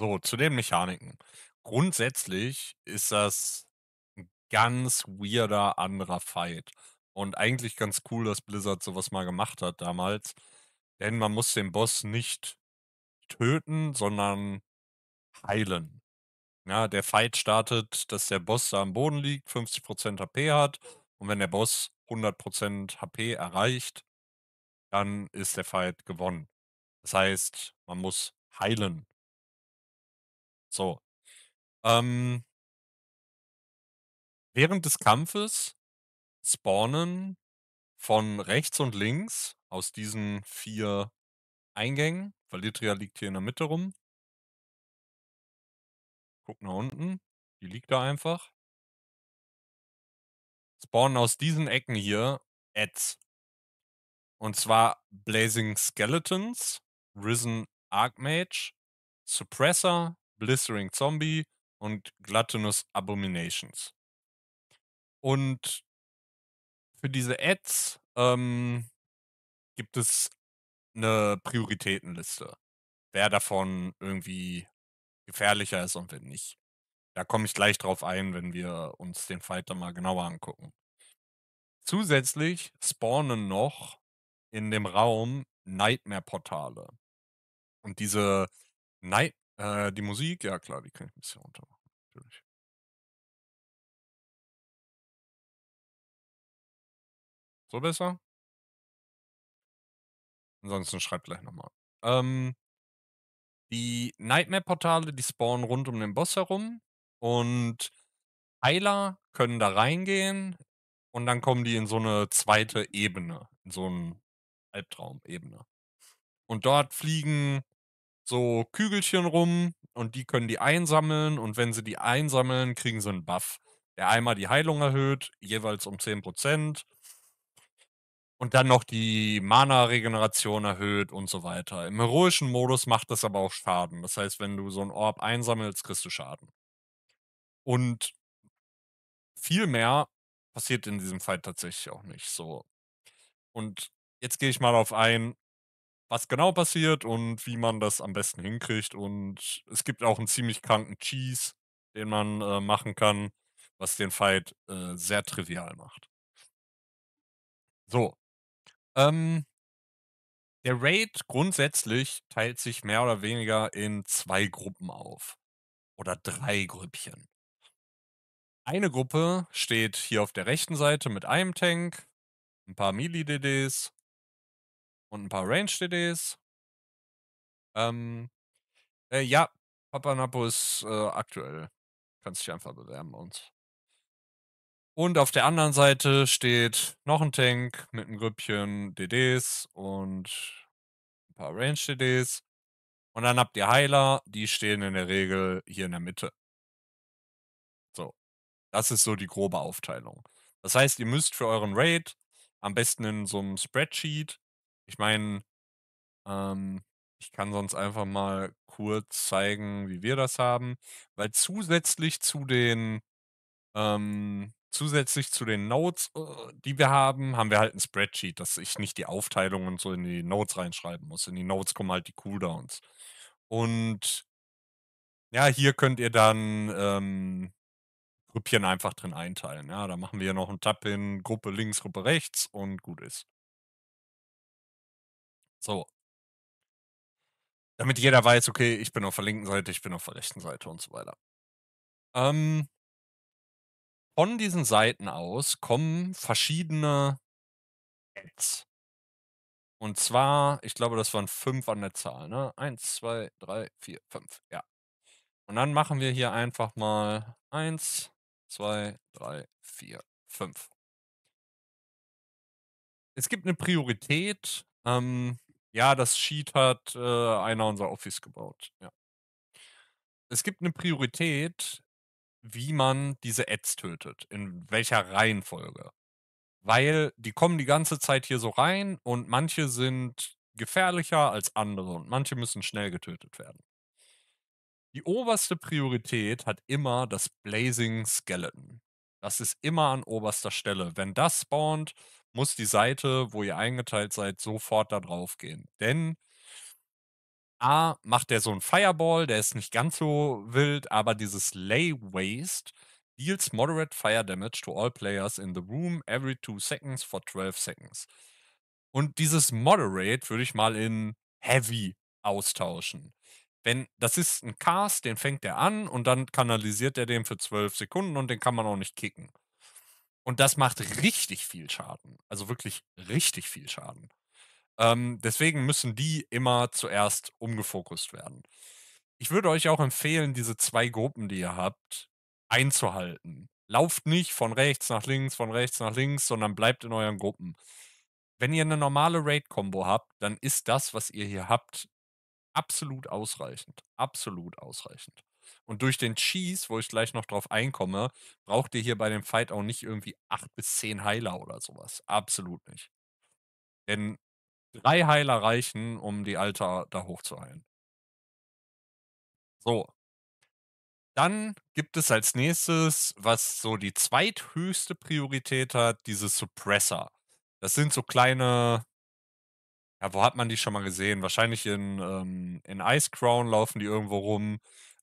So, zu den Mechaniken. Grundsätzlich ist das 'n ganz weirder anderer Fight und eigentlich ganz cool, dass Blizzard so was mal gemacht hat damals, denn man muss den Boss nicht töten, sondern heilen. Ja, der Fight startet, dass der Boss da am Boden liegt, 50 % HP hat und wenn der Boss 100 % HP erreicht, dann ist der Fight gewonnen. Das heißt, man muss heilen. So. Ähm während des Kampfes spawnen von rechts und links aus diesen 4 Eingängen Valeria liegt hier in der Mitte rum gucke nach unten, die liegt da einfach spawnen aus diesen Ecken hier Adds. Und zwar Blazing Skeletons, Risen Archmage, Suppressor, Blistering Zombie und Gluttonous Abominations. Und für diese Adds, ähm, gibt es 'ne Prioritätenliste, wer davon irgendwie gefährlicher ist und wer nicht. Da komme ich gleich drauf ein, wenn wir uns den Fight dann mal genauer angucken. Zusätzlich spawnen noch in dem Raum Nightmare-Portale. Und diese Night äh, die Musik ja klar, die kann ich 'n bisschen runter machen, natürlich. So besser? Ansonsten schreibt gleich noch mal. Ähm die Nightmare-Portale, die spawnen rund um den Boss herum und Heiler können da reingehen und dann kommen die in so 'ne 2. Ebene, in so 'n Albtraum-Ebene. Und dort fliegen so Kügelchen rum und die können die einsammeln und wenn sie die einsammeln, kriegen sie 'n Buff, der einmal die Heilung erhöht, jeweils um 10 % und dann noch die Mana-Regeneration erhöht und so weiter. Im heroischen Modus macht das aber auch Schaden. Das heißt, wenn du so 'n Orb einsammelst, kriegst du Schaden. Und viel mehr passiert in diesem Fight tatsächlich auch nicht so. Und jetzt gehe ich mal drauf ein, was genau passiert und wie man das am besten hinkriegt. Und es gibt auch 'n ziemlich kranken Cheese, den man, äh, machen kann, was den Fight, äh, sehr trivial macht. So, ähm der Raid grundsätzlich teilt sich mehr oder weniger in 2 Gruppen auf oder 3 Grüppchen. Eine Gruppe steht hier auf der rechten Seite mit einem Tank, 'n paar Melee-DDs und 'n paar Range-DDs. Ähm, äh, ja, Papanapo ist, äh, aktuell kannst dich einfach bewerben bei uns. Und auf der anderen Seite steht noch 'n Tank mit 'n Grüppchen DDs und 'n paar Range-DDs. Und dann habt ihr Heiler, die stehen in der Regel hier in der Mitte. So, das ist so die grobe Aufteilung. Das heißt, ihr müsst für euren Raid am besten in so 'nem Spreadsheet ich meine, ähm, ich kann sonst einfach mal kurz zeigen, wie wir das haben, weil zusätzlich zu den ähm, zusätzlich zu den Notes, äh, die wir haben, haben wir halt 'n Spreadsheet, dass ich nicht die Aufteilung und so in die Notes reinschreiben muss. In die Notes kommen halt die Cooldowns. Und ja, hier könnt ihr dann, ähm, Grüppchen einfach drin einteilen. Ja, da machen wir noch 'n Tab hin, Gruppe links, Gruppe rechts und gut ist. So. Damit jeder weiß: „Okay, ich bin auf der linken Seite, ich bin auf der rechten Seite“ und so weiter. Ähm von diesen Seiten aus kommen verschiedene Adds. Und zwar, ich glaube, das waren 5 an der Zahl, ne? 1, 2, 3, 4, 5, ja. Und dann machen wir hier einfach mal 1, 2, 3, 4, 5. Es gibt 'ne Priorität. Ähm, ja, das Sheet hat, äh, einer unserer Offis gebaut, ja. Es gibt 'ne Priorität, wie man diese Adds tötet, in welcher Reihenfolge. Weil die kommen die ganze Zeit hier so rein und manche sind gefährlicher als andere und manche müssen schnell getötet werden. Die oberste Priorität hat immer das Blazing Skeleton. Das ist immer an oberster Stelle. Wenn das spawnt, muss die Seite, wo ihr eingeteilt seid, sofort da drauf gehen. Denn A, macht der so 'n Fireball, der ist nicht ganz so wild, aber dieses Lay Waste deals moderate fire damage to all players in the room every 2 seconds for 12 seconds. Und dieses moderate würde ich mal in heavy austauschen. Wenn das ist 'n Cast, den fängt der an und dann kanalisiert er den für 12 Sekunden und den kann man auch nicht kicken. Und das macht richtig viel Schaden, also wirklich richtig viel Schaden. Ähm, deswegen müssen die immer zuerst umgefokust werden. Ich würde euch auch empfehlen, diese 2 Gruppen, die ihr habt, einzuhalten. Lauft nicht von rechts nach links, von rechts nach links, sondern bleibt in euren Gruppen. Wenn ihr 'ne normale Raid-Kombo habt, dann ist das, was ihr hier habt, absolut ausreichend, absolut ausreichend. Und durch den Cheese, wo ich gleich noch drauf einkomme, braucht ihr hier bei dem Fight auch nicht irgendwie 8 bis 10 Heiler oder so was. Absolut nicht. Denn 3 Heiler reichen, um die Alte da hoch zu heilen. So. Dann gibt es als Nächstes, was so die zweithöchste Priorität hat, diese Suppressor. Das sind so kleine ja, wo hat man die schon mal gesehen? Wahrscheinlich in, ähm in Icecrown laufen die irgendwo rum.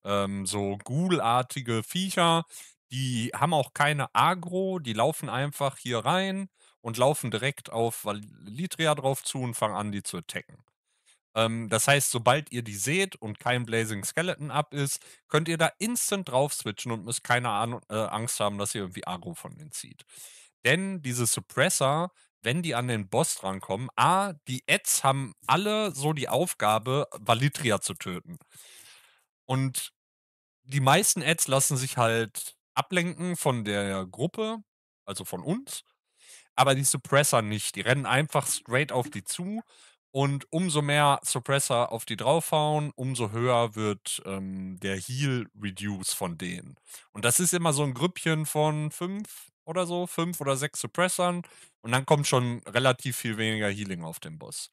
Ähm, so Ghoul-artige Viecher, die haben auch keine Agro, die laufen einfach hier rein und laufen direkt auf Valitria drauf zu und fangen an, die zu attacken. Ähm, das heißt, sobald ihr die seht und kein Blazing Skeleton up ist, könnt ihr da instant drauf switchen und müsst keine Ahn äh, Angst haben, dass ihr irgendwie Agro von denen zieht. Denn diese Suppressor, wenn die an den Boss drankommen A, die Adds haben alle so die Aufgabe, Valitria zu töten. Und die meisten Adds lassen sich halt ablenken von der Gruppe, also von uns, aber die Suppressor nicht. Die rennen einfach straight auf die zu und umso mehr Suppressor auf die draufhauen, umso höher wird, ähm, der Heal Reduce von denen. Und das ist immer so 'n Grüppchen von 5 oder so, 5 oder 6 Suppressoren und dann kommt schon relativ viel weniger Healing auf den Boss.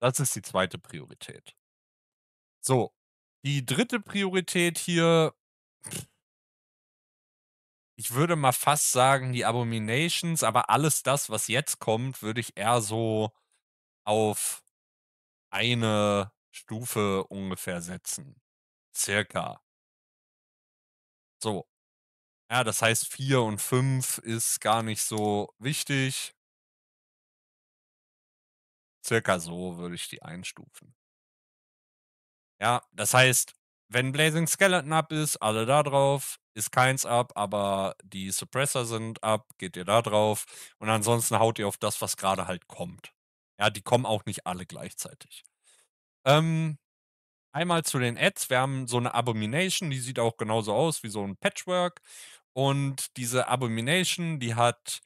Das ist die 2. Priorität. So, die 3. Priorität hier ich würde mal fast sagen, die Abominations, aber alles das, was jetzt kommt, würde ich eher so auf eine Stufe ungefähr setzen, circa. So. Ja, das heißt, 4 und 5 ist gar nicht so wichtig. Circa so würde ich die einstufen. Ja, das heißt, wenn Blazing Skeleton up ist, alle da drauf, ist keins up, aber die Suppressor sind up, geht ihr da drauf und ansonsten haut ihr auf das, was grade halt kommt. Ja, die kommen auch nicht alle gleichzeitig. Ähm, einmal zu den Adds. Wir haben so 'ne Abomination, die sieht auch genauso aus wie so 'n Patchwork und diese Abomination, die hat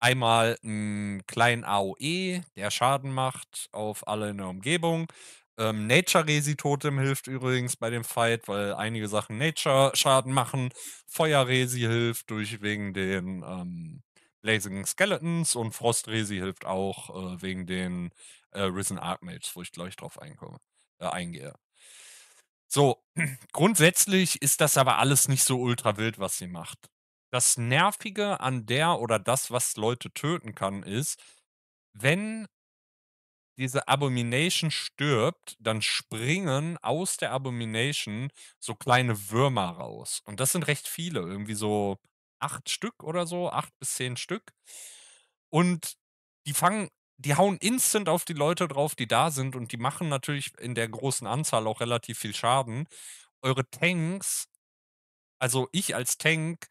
einmal 'n kleinen AOE, der Schaden macht auf alle in der Umgebung. Ähm, Nature Resi Totem hilft übrigens bei dem Fight, weil einige Sachen Nature Schaden machen. Feuer Resi hilft durch wegen den, ähm, Blazing Skeletons und Frost Resi hilft auch, äh, wegen den, äh, Risen Archmages, wo ich gleich drauf einkomme äh, eingehe. So, grundsätzlich ist das aber alles nicht so ultra wild, was sie macht. Das Nervige an der oder das, was Leute töten kann, ist, wenn diese Abomination stirbt, dann springen aus der Abomination so kleine Würmer raus. Und das sind recht viele, irgendwie so 8 Stück oder so, 8 bis 10 Stück. Und die fangen die hauen instant auf die Leute drauf, die da sind und die machen natürlich in der großen Anzahl auch relativ viel Schaden. Eure Tanks also ich als Tank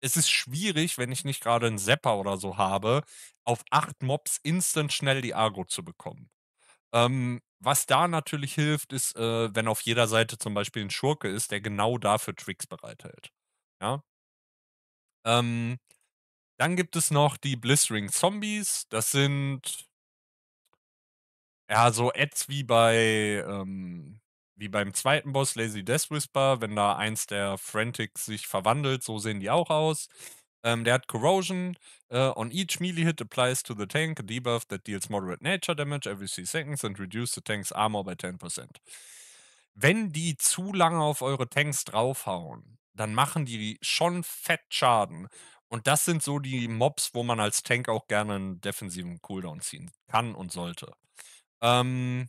es ist schwierig, wenn ich nicht grade 'n Zapper oder so habe, auf 8 Mobs instant schnell die Agro zu bekommen. Ähm, was da natürlich hilft, ist, äh, wenn auf jeder Seite zum Beispiel 'n Schurke ist, der genau dafür Tricks bereithält, ja? Ähm, dann gibt es noch die Blistering Zombies. Das sind ja, so Adds wie bei, ähm wie beim 2. Boss Lazy Death Whisper, wenn da eins der Frantics sich verwandelt, so sehen die auch aus. Ähm, der hat Corrosion, äh, on each melee hit applies to the tank a debuff that deals moderate nature damage every 3 seconds and reduce the tank's armor by 10%. Wenn die zu lange auf eure Tanks draufhauen, dann machen die schon fett Schaden. Und das sind so die Mobs, wo man als Tank auch gerne 'n defensiven Cooldown ziehen kann und sollte. Ähm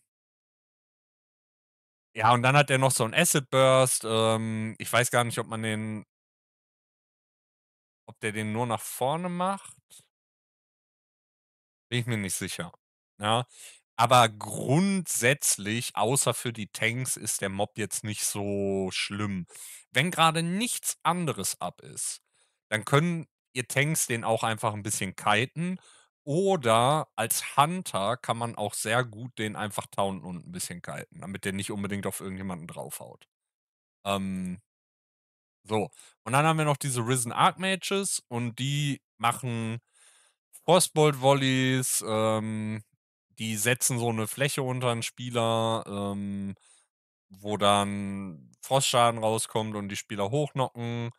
Ja, und dann hat der noch so 'n Acid Burst. Ähm, ich weiß gar nicht, ob man den ob der den nur nach vorne macht. Bin ich mir nicht sicher, ja? Aber grundsätzlich, außer für die Tanks, ist der Mob jetzt nicht so schlimm. Wenn grade nichts anderes up ist, dann können ihr Tanks den auch einfach 'n bisschen kiten oder als Hunter kann man auch sehr gut den einfach taunten und 'n bisschen kiten, damit der nicht unbedingt auf irgendjemanden draufhaut. Ähm so, und dann haben wir noch diese Risen Archmages und die machen Frostbolt Volleys, ähm, die setzen so 'ne Fläche unter 'n Spieler, ähm, wo dann Frostschaden rauskommt und die Spieler hochknocken,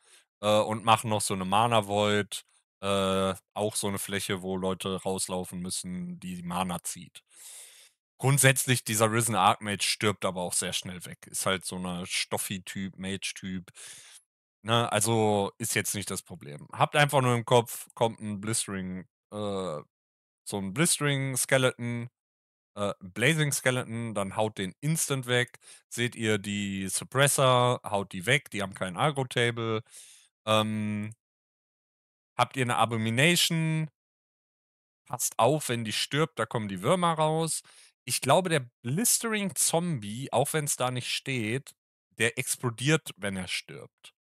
äh, und machen noch so 'ne Mana Void, äh, auch so 'ne Fläche, wo Leute rauslaufen müssen, die Mana zieht. Grundsätzlich, dieser Risen Archmage stirbt aber auch sehr schnell weg. Ist halt so 'ne Stoffi-Typ, Mage-Typ, ne? Also, ist jetzt nicht das Problem. Habt einfach nur im Kopf, kommt 'n Blistering äh, so 'n Blistering Skeleton, äh, Blazing Skeleton, dann haut den instant weg. Seht ihr die Suppressor, haut die weg, die haben kein Agro-Table. Ähm habt ihr 'ne Abomination passt auf, wenn die stirbt, da kommen die Würmer raus. Ich glaube, der Blistering Zombie, auch wenn's da nicht steht, der explodiert, wenn er stirbt.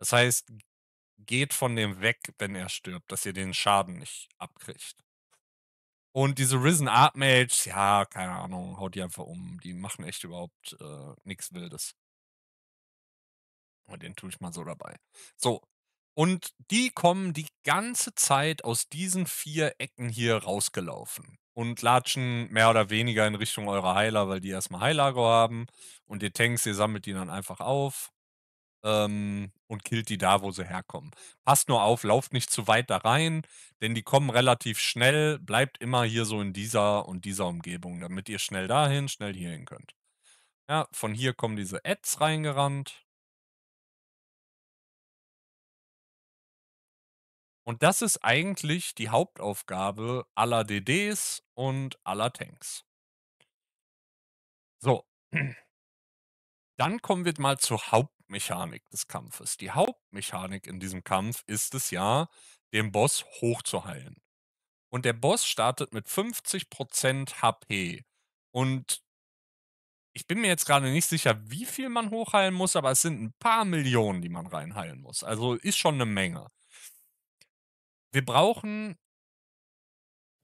Das heißt, geht von dem weg, wenn er stirbt, dass ihr den Schaden nicht abkriegt. Und diese Risen Archmages, ja, keine Ahnung, haut die einfach um. Die machen echt überhaupt, äh, nix Wildes. Oh, den tue ich mal so dabei. So, und die kommen die ganze Zeit aus diesen 4 Ecken hier rausgelaufen und latschen mehr oder weniger in Richtung eurer Heiler, weil die erst mal Heil-Aggro haben und ihr Tanks, ihr sammelt die dann einfach auf, ähm, und killt die da, wo sie herkommen. Passt nur auf, lauft nicht zu weit da rein, denn die kommen relativ schnell. Bleibt immer hier so in dieser und dieser Umgebung, damit ihr schnell dahin, schnell hierhin könnt. Ja, von hier kommen diese Adds reingerannt. Und das ist eigentlich die Hauptaufgabe aller DDs und aller Tanks. So. Dann kommen wir mal zur Hauptmechanik des Kampfes. Die Hauptmechanik in diesem Kampf ist es ja, den Boss hochzuheilen. Und der Boss startet mit 50 % HP. Und ich bin mir jetzt grade nicht sicher, wie viel man hochheilen muss, aber es sind 'n paar Millionen, die man rein heilen muss. Also, ist schon 'ne Menge. Wir brauchen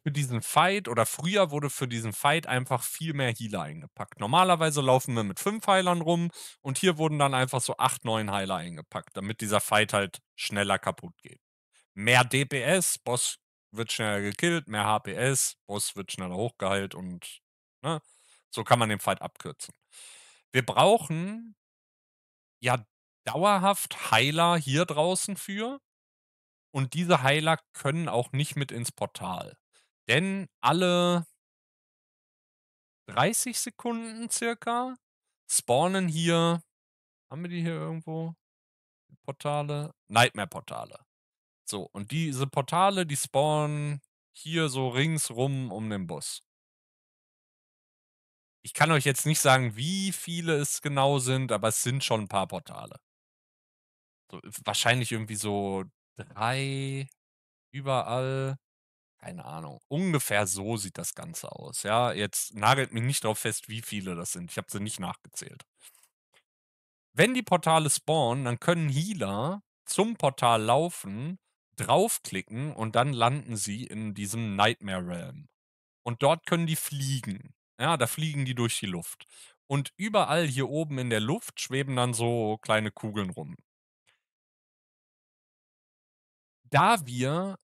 für diesen Fight oder früher wurde für diesen Fight einfach viel mehr Healer eingepackt. Normalerweise laufen wir mit 5 Heilern rum und hier wurden dann einfach so 8, 9 Heiler eingepackt, damit dieser Fight halt schneller kaputtgeht. Mehr DPS, Boss wird schneller gekillt, mehr HPS, Boss wird schneller hochgeheilt und ne, so kann man den Fight abkürzen. Wir brauchen ja dauerhaft Heiler hier draußen für und diese Heiler können auch nicht mit ins Portal. Denn alle 30 Sekunden circa spawnen hier haben wir die hier irgendwo, Portale? Nightmare-Portale. So, und diese Portale, die spawnen hier so ringsrum um den Boss. Ich kann euch jetzt nicht sagen, wie viele es genau sind, aber es sind schon 'n paar Portale. So, wahrscheinlich irgendwie so 3 überall. Keine Ahnung. Ungefähr so sieht das Ganze aus, ja? Jetzt nagelt mich nicht drauf fest, wie viele das sind. Ich habe sie nicht nachgezählt. Wenn die Portale spawnen, dann können Healer zum Portal laufen, draufklicken und dann landen sie in diesem Nightmare Realm. Und dort können die fliegen. Ja, da fliegen die durch die Luft. Und überall hier oben in der Luft schweben dann so kleine Kugeln rum. Da wir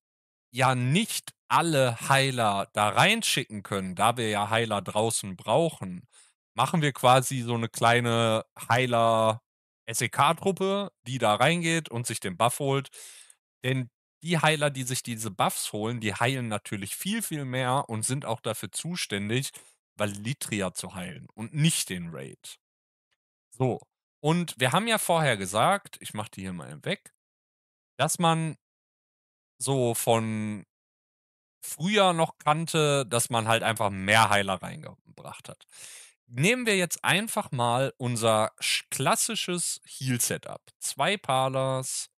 ja nicht alle Heiler da reinschicken können, da wir ja Heiler draußen brauchen, machen wir quasi so 'ne kleine Heiler-SEK-Truppe, die da reingeht und sich den Buff holt. Denn die Heiler, die sich diese Buffs holen, die heilen natürlich viel, viel mehr und sind auch dafür zuständig, Valitria zu heilen und nicht den Raid. So, und wir haben ja vorher gesagt ich mache die hier mal weg dass man so von früher noch kannte, dass man halt einfach mehr Heiler reingebracht hat. Nehmen wir jetzt einfach mal unser sch klassisches Heal-Setup. 2 Palas,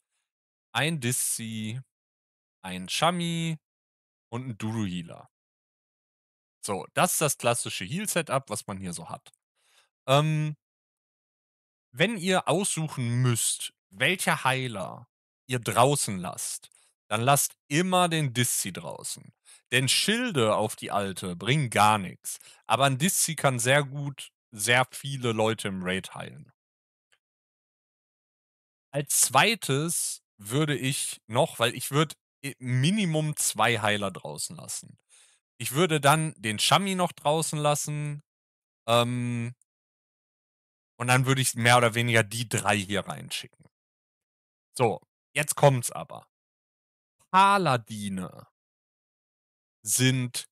1 Disci, ein Chami und 'n Doodoo-Healer. So, das ist das klassische Heal-Setup, was man hier so hat. Ähm wenn ihr aussuchen müsst, welcher Heiler ihr draußen lasst, dann lasst immer den Disci draußen. Denn Schilde auf die Alte bringen gar nix. Aber 'n Disci kann sehr gut sehr viele Leute im Raid heilen. Als 2. würde ich noch weil ich würde e Minimum 2 Heiler draußen lassen. Ich würde dann den Chami noch draußen lassen, ähm und dann würde ich mehr oder weniger die 3 hier reinschicken. So, jetzt kommt's aber. Paladine sind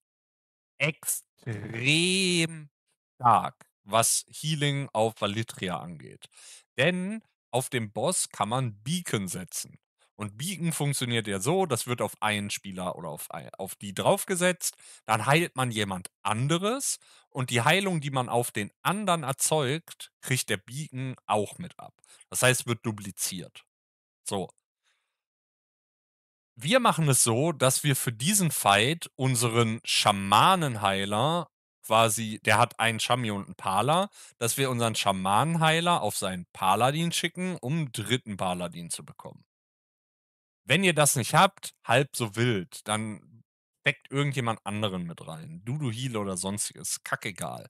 extrem stark, was Healing auf Valitrya angeht. Denn auf dem Boss kann man Beacon setzen. Und Beacon funktioniert ja so, das wird auf einen Spieler oder auf auf die draufgesetzt, dann heilt man jemand anderes und die Heilung, die man auf den anderen erzeugt, kriegt der Beacon auch mit ab. Das heißt, wird dupliziert. So. Wir machen es so, dass wir für diesen Fight unseren Schamanenheiler quasi der hat einen Chami und 'n Pala, dass wir unseren Schamanenheiler auf seinen Paladin schicken, um 'n 3. Paladin zu bekommen. Wenn ihr das nicht habt, halb so wild, dann steckt irgendjemand anderen mit rein. Doodoo-Heal oder Sonstiges, kackegal.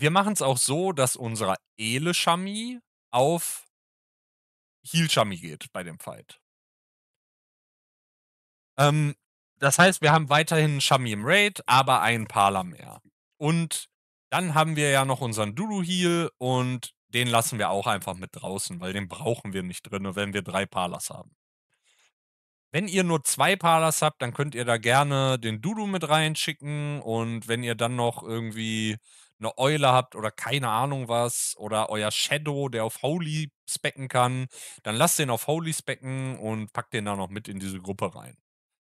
Wir machen's auch so, dass unser Ele-Chami auf Heal-Chami geht bei dem Fight. Ähm, das heißt, wir haben weiterhin 'n Chami im Raid, aber einen Pala mehr. Und dann haben wir ja noch unseren Doodoo-Heal und den lassen wir auch einfach mit draußen, weil den brauchen wir nicht drinnen, wenn wir 3 Palas haben. Wenn ihr nur 2 Palas habt, dann könnt ihr da gerne den Doodoo mit reinschicken und wenn ihr dann noch irgendwie 'ne Eule habt oder keine Ahnung was oder euer Shadow, der auf Holy specken kann, dann lasst den auf Holy specken und packt den da noch mit in diese Gruppe rein,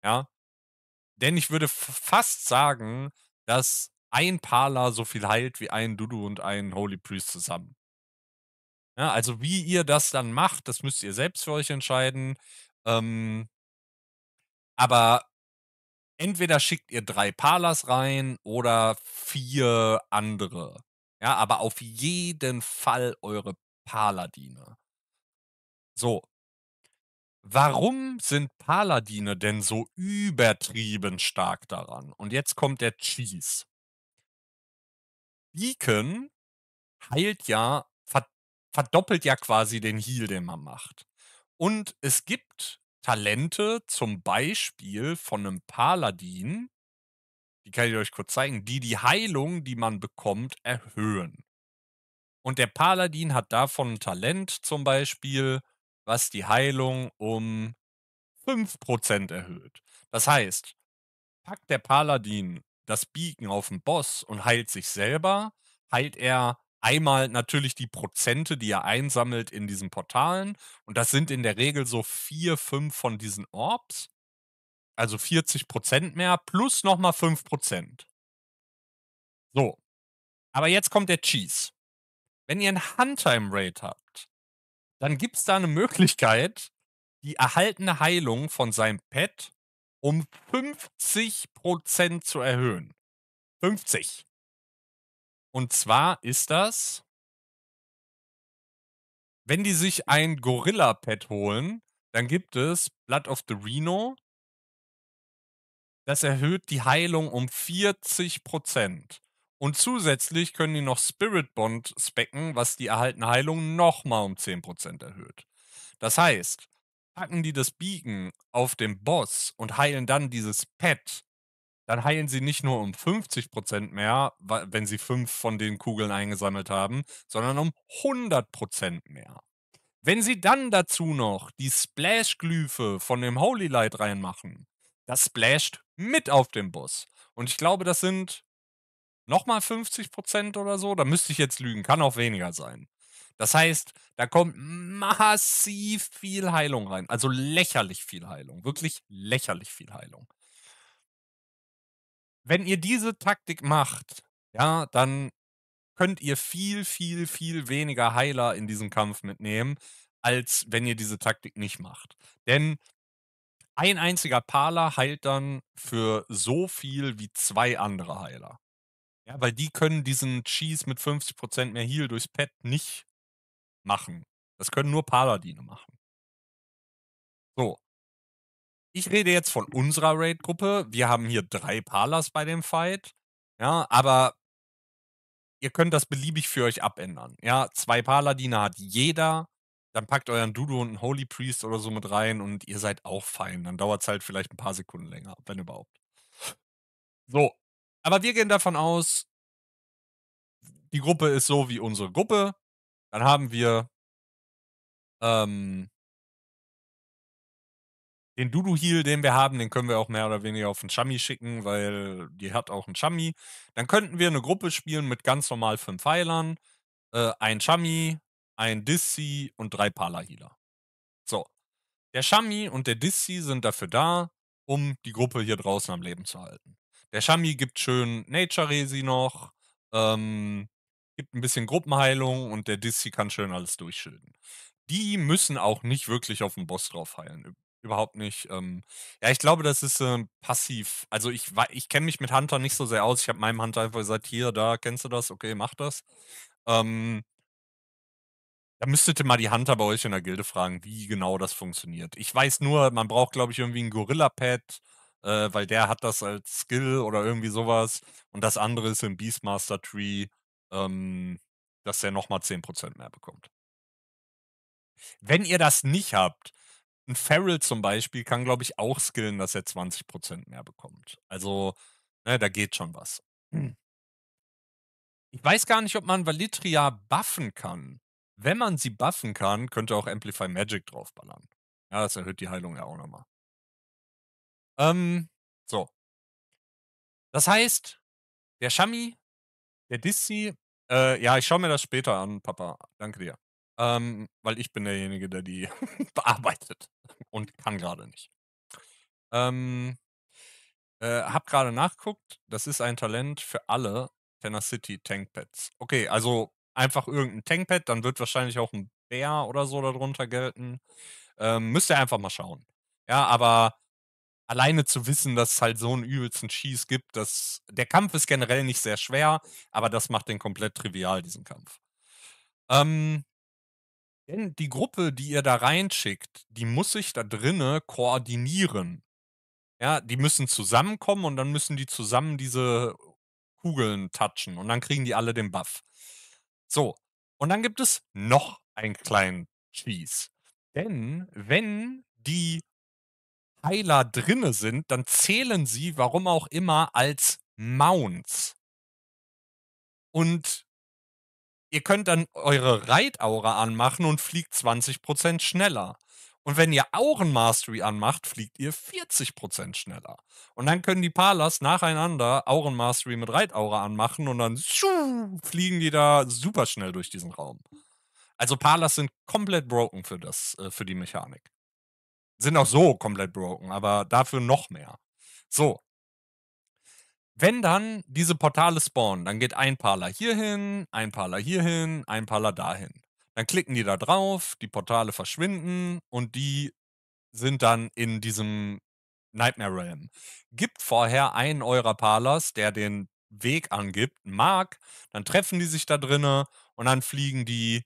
ja? Denn ich würde fast sagen, dass ein Pala so viel heilt wie ein Doodoo und ein Holy Priest zusammen. Ja, also wie ihr das dann macht, das müsst ihr selbst für euch entscheiden. Ähm aber entweder schickt ihr 3 Palas rein oder 4 andere. Ja, aber auf jeden Fall eure Paladine. So. Warum sind Paladine denn so übertrieben stark daran? Und jetzt kommt der Cheese. Beacon heilt ja ver verdoppelt ja quasi den Heal, den man macht. Und es gibt Talente, zum Beispiel von 'nem Paladin die kann ich euch kurz zeigen, die die Heilung, die man bekommt, erhöhen. Und der Paladin hat davon 'n Talent zum Beispiel, was die Heilung um 5 % erhöht. Das heißt, packt der Paladin das Beacon auf 'n Boss und heilt sich selber, heilt er einmal natürlich die Prozente, die er einsammelt in diesen Portalen und das sind in der Regel so 4, 5 von diesen Orbs. Also 40 % mehr plus noch mal 5 %. So. Aber jetzt kommt der Cheese. Wenn ihr 'n Hunter im Raid habt, dann gibt's da 'ne Möglichkeit, die erhaltene Heilung von seinem Pet um 50 % zu erhöhen. 50. Und zwar ist das wenn die sich ein Gorilla-Pet holen, dann gibt es Blood of the Rhino das erhöht die Heilung um 40 % und zusätzlich können die noch Spirit Bond specken, was die erhaltene Heilung noch mal um 10 % erhöht. Das heißt, packen die das Beacon auf den Boss und heilen dann dieses Pet, dann heilen sie nicht nur um 50 % mehr, wenn sie 5 von den Kugeln eingesammelt haben, sondern um 100 % mehr. Wenn sie dann dazu noch die Splash-Glyphe von dem Holy Light reinmachen, das splasht mit auf den Boss. Und ich glaube, das sind noch mal 50 % oder so. Da müsste ich jetzt lügen, kann auch weniger sein. Das heißt, da kommt massiv viel Heilung rein, also lächerlich viel Heilung, wirklich lächerlich viel Heilung. Wenn ihr diese Taktik macht, ja, dann könnt ihr viel, viel, viel weniger Heiler in diesen Kampf mitnehmen, als wenn ihr diese Taktik nicht macht. Denn ein einziger Parler heilt dann für so viel wie 2 andere Heiler. Ja, weil die können diesen Cheese mit 50 % mehr Heal durchs Pad nicht machen. Das können nur Paladine machen. So. Ich rede jetzt von unserer Raid-Gruppe. Wir haben hier 3 Parlers bei dem Fight, ja, aber ihr könnt das beliebig für euch abändern. Ja, 2 Paladine hat jeder. Dann packt euren Dudu und 'n Holy Priest oder so mit rein und ihr seid auch fein. Dann dauert's halt vielleicht 'n paar Sekunden länger, wenn überhaupt. So, aber wir gehen davon aus die Gruppe ist so wie unsere Gruppe. Dann haben wir ähm den Dudu-Heal, den wir haben, den können wir auch mehr oder weniger auf 'n Chami schicken, weil die hat auch 'n Chami. Dann könnten wir 'ne Gruppe spielen mit ganz normal 5 Heilern, äh, 1 Chami, 1 Disci und 3 Parler-Healer. So. Der Chami und der Disci sind dafür da, um die Gruppe hier draußen am Leben zu halten. Der Chami gibt schön Nature-Resi noch, ähm, gibt 'n bisschen Gruppenheilung und der Disci kann schön alles durchschilden. Die müssen auch nicht wirklich auf 'n Boss drauf heilen, üb überhaupt nicht, ähm ja, ich glaube, das ist, ähm, passiv. Also, ich ich kenne mich mit Hunter nicht so sehr aus. Ich habe meinem Hunter einfach gesagt: „Hier, da, kennst du das? Okay, mach das.“ Ähm da müsstet ihr mal die Hunter bei euch in der Gilde fragen, wie genau das funktioniert. Ich weiß nur, man braucht, glaube ich, irgendwie 'n Gorilla-Pad, äh, weil der hat das als Skill oder irgendwie so was und das andere ist im Beastmaster-Tree, ähm, dass der noch mal 10 % mehr bekommt. Wenn ihr das nicht habt 'n Feral zum Beispiel kann, glaube ich, auch skillen, dass er 20 % mehr bekommt. Also, ne, da geht schon was. Hm. Ich weiß gar nicht, ob man Valitria buffen kann. Wenn man sie buffen kann, könnt ihr auch Amplify Magic draufballern. Ja, das erhöht die Heilung ja auch noch mal. Ähm, so. Das heißt, der Chami, der Disci äh, ja, ich schaue mir das später an, Papa. Danke dir. Ähm, weil ich bin derjenige, der die bearbeitet und kann grade nicht. Ähm äh, habe grade nachgeguckt. Das ist ein Talent für alle Tenacity Tank Pads. Okay, also einfach irgend 'n Tank Pad, dann wird wahrscheinlich auch 'n Bär oder so da drunter gelten. Ähm, müsst ihr einfach mal schauen. Ja, aber alleine zu wissen, dass halt so 'n übelsten Cheese gibt, das der Kampf ist generell nicht sehr schwer, aber das macht den komplett trivial, diesen Kampf. Ähm denn die Gruppe, die ihr da reinschickt, die muss sich da drinnen koordinieren. Ja, die müssen zusammenkommen und dann müssen die zusammen diese Kugeln touchen und dann kriegen die alle den Buff. So, und dann gibt es noch einen kleinen Cheese. Denn wenn die Heiler drinnen sind, dann zählen sie, warum auch immer, als Mounts. Und ihr könnt dann eure Reitaura anmachen und fliegt 20 % schneller. Und wenn ihr Auren-Mastery anmacht, fliegt ihr 40 % schneller. Und dann können die Parlers nacheinander Auren-Mastery mit Reitaura anmachen und dann fliegen die da super schnell durch diesen Raum. Also, Parlers sind komplett broken für das äh, für die Mechanik. Sind auch so komplett broken, aber dafür noch mehr. So. Wenn dann diese Portale spawnen, dann geht ein Parler hierhin, ein Parler hierhin, ein Parler dahin. Dann klicken die da drauf, die Portale verschwinden und die sind dann in diesem Nightmare Realm. Gebt vorher einen eurer Parlers, der den Weg angibt, Mark, dann treffen die sich da drinnen und dann fliegen die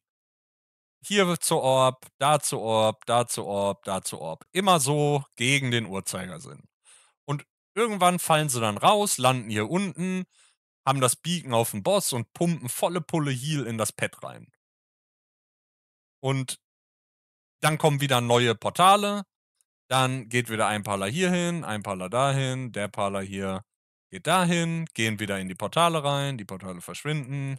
hier zur Orb, da zur Orb, da zur Orb, da zur Orb. Immer so gegen den Uhrzeigersinn. Und irgendwann fallen sie dann raus, landen hier unten, haben das Beacon aufm Boss und pumpen volle Pulle Heal in das Pad rein. Und dann kommen wieder neue Portale. Dann geht wieder ein Parler hierhin, ein Parler dahin, der Parler hier geht dahin, gehen wieder in die Portale rein, die Portale verschwinden.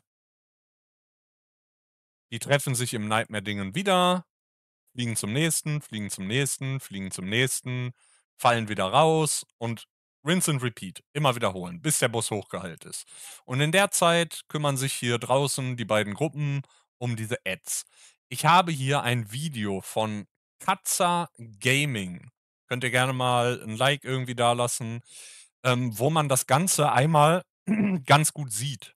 Die treffen sich im Nightmare-Dingen wieder, fliegen zum nächsten, fliegen zum nächsten, fliegen zum nächsten, fallen wieder raus und rinse and repeat. Immer wiederholen, bis der Boss hochgeheilt ist. Und in der Zeit kümmern sich hier draußen die beiden Gruppen um diese Adds. Ich habe hier ein Video von Katza Gaming. Könnt ihr gerne mal 'n Like irgendwie dalassen, ähm, wo man das Ganze einmal ganz gut sieht.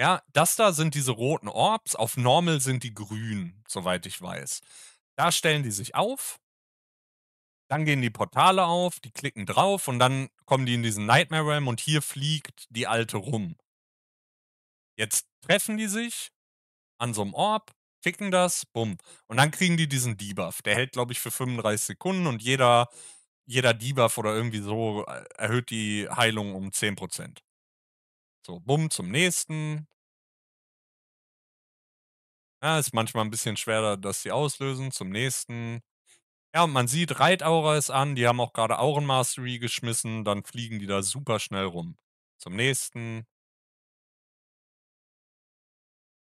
Ja, das da sind diese roten Orbs, auf Normal sind die grün, soweit ich weiß. Da stellen die sich auf dann gehen die Portale auf, die klicken drauf und dann kommen die in diesen Nightmare Realm und hier fliegt die Alte rum. Jetzt treffen die sich an so 'm Orb, kicken das, bumm. Und dann kriegen die diesen Debuff. Der hält, glaube ich, für 35 Sekunden und jeder jeder Debuff oder irgendwie so er erhöht die Heilung um 10 %. So, bumm, zum nächsten. Ja, ist manchmal 'n bisschen schwerer, dass die auslösen, zum nächsten. Ja, und man sieht, Reitaura ist an, die haben auch grade Auren-Mastery geschmissen, dann fliegen die da super schnell rum. Zum nächsten.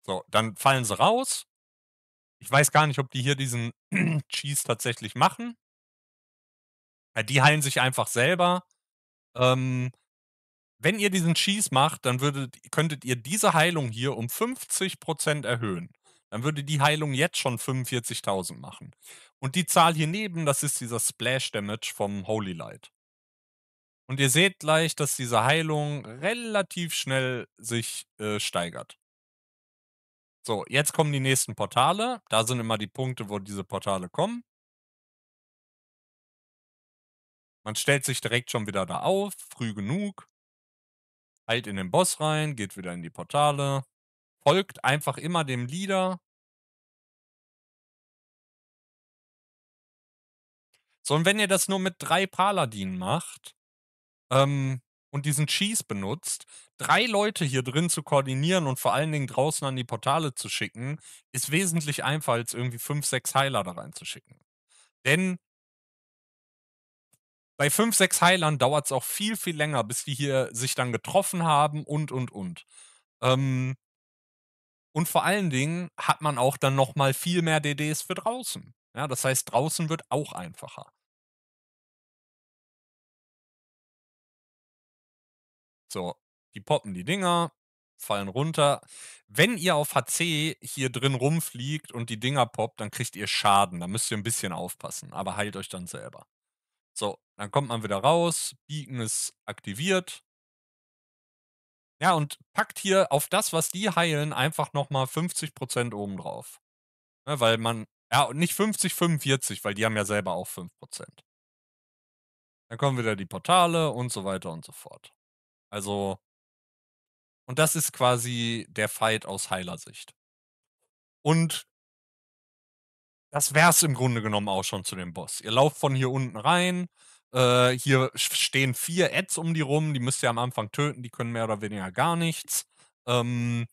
So, dann fallen sie raus. Ich weiß gar nicht, ob die hier diesen Cheese tatsächlich machen. Äh, die heilen sich einfach selber. Ähm, wenn ihr diesen Cheese macht, dann würdet könntet ihr diese Heilung hier um 50 % erhöhen. Dann würde die Heilung jetzt schon 45.000 machen. Und die Zahl hier neben, das ist dieser Splash Damage vom Holy Light. Und ihr seht gleich, dass diese Heilung relativ schnell sich, äh, steigert. So, jetzt kommen die nächsten Portale. Da sind immer die Punkte, wo diese Portale kommen. Man stellt sich direkt schon wieder da auf, früh genug. Heilt in den Boss rein, geht wieder in die Portale, folgt einfach immer dem Leader. So, und wenn ihr das nur mit 3 Paladinen macht, ähm, und diesen Cheese benutzt, 3 Leute hier drin zu koordinieren und vor allen Dingen draußen an die Portale zu schicken, ist wesentlich einfacher als irgendwie 5, 6 Heiler da reinzuschicken. Denn bei 5, 6 Heilern dauert's auch viel, viel länger, bis die hier sich dann getroffen haben und, und, und. Ähm und vor allen Dingen hat man auch dann noch mal viel mehr DDs für draußen. Ja, das heißt, draußen wird auch einfacher. So, die poppen die Dinger, fallen runter. Wenn ihr auf HC hier drin rumfliegt und die Dinger poppt, dann kriegt ihr Schaden. Da müsst ihr 'n bisschen aufpassen, aber heilt euch dann selber. So, dann kommt man wieder raus, Beacon ist aktiviert. Ja, und packt hier auf das, was die heilen, einfach noch mal 50 % obendrauf. Ne, weil man ja, und nicht 50, 45, weil die haben ja selber auch 5 %. Dann kommen wieder die Portale und so weiter und so fort. Also und das ist quasi der Fight aus Heiler-Sicht. Und das wär's im Grunde genommen auch schon zu dem Boss. Ihr lauft von hier unten rein, äh, hier stehen 4 Adds um die rum, die müsst ihr am Anfang töten, die können mehr oder weniger gar nichts. Ähm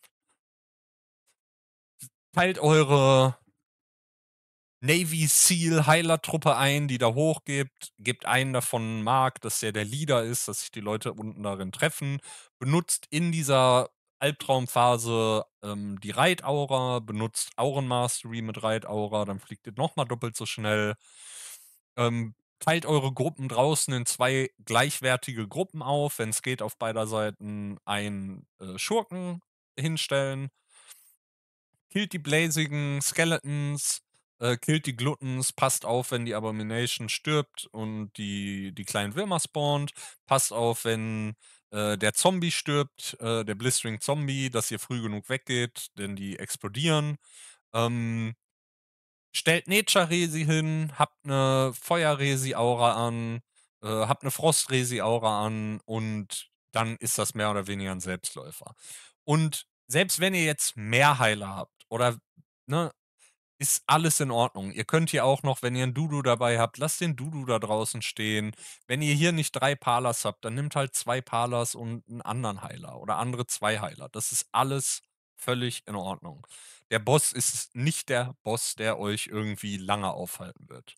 teilt eure Navy Seal Heilertruppe ein, die da hochgeht. Gebt einen davon Mark, dass der der Leader ist, dass sich die Leute unten darin treffen. Benutzt in dieser Albtraumphase, ähm, die Reitaura, benutzt Auren-Mastery mit Reitaura, dann fliegt ihr noch mal doppelt so schnell. Ähm, teilt eure Gruppen draußen in 2 gleichwertige Gruppen auf, wenn's geht, auf beider Seiten einen, äh, Schurken hinstellen. Killt die blazigen Skeletons, äh, killt die Gluttons, passt auf, wenn die Abomination stirbt und die die kleinen Würmer spawnt. Passt auf, wenn, äh, der Zombie stirbt, äh, der Blistering Zombie, dass ihr früh genug weggeht, denn die explodieren. Ähm stellt Nature-Resi hin, habt 'ne Feuer-Resi-Aura an, äh, habt 'ne Frost-Resi-Aura an und dann ist das mehr oder weniger 'n Selbstläufer. Und selbst wenn ihr jetzt mehr Heiler habt oder ne, ist alles in Ordnung. Ihr könnt hier auch noch, wenn ihr 'n Dudu dabei habt, lasst den Dudu da draußen stehen. Wenn ihr hier nicht 3 Palas habt, dann nehmt halt 2 Palas und 'n anderen Heiler oder andere 2 Heiler. Das ist alles völlig in Ordnung. Der Boss ist nicht der Boss, der euch irgendwie lange aufhalten wird.